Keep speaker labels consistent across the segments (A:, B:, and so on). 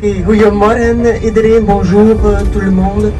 A: Goedemorgen iedereen, bonjour uh, tout le monde.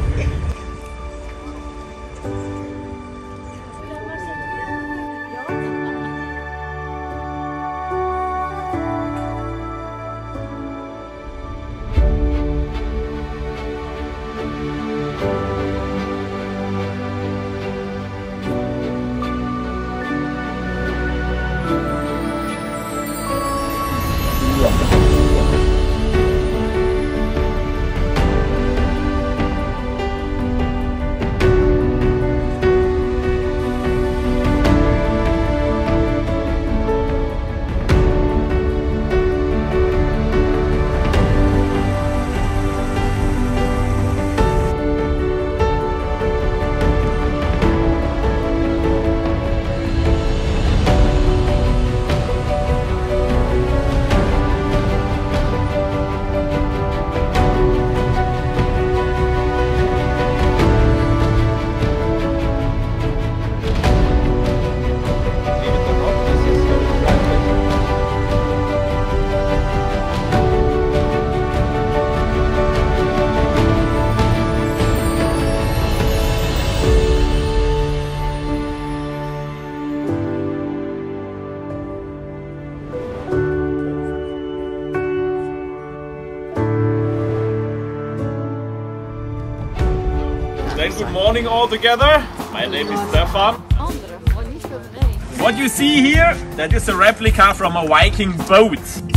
B: Good morning all together. My name is Stefan. What you see here, that is a replica from a Viking boat.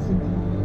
A: 있으니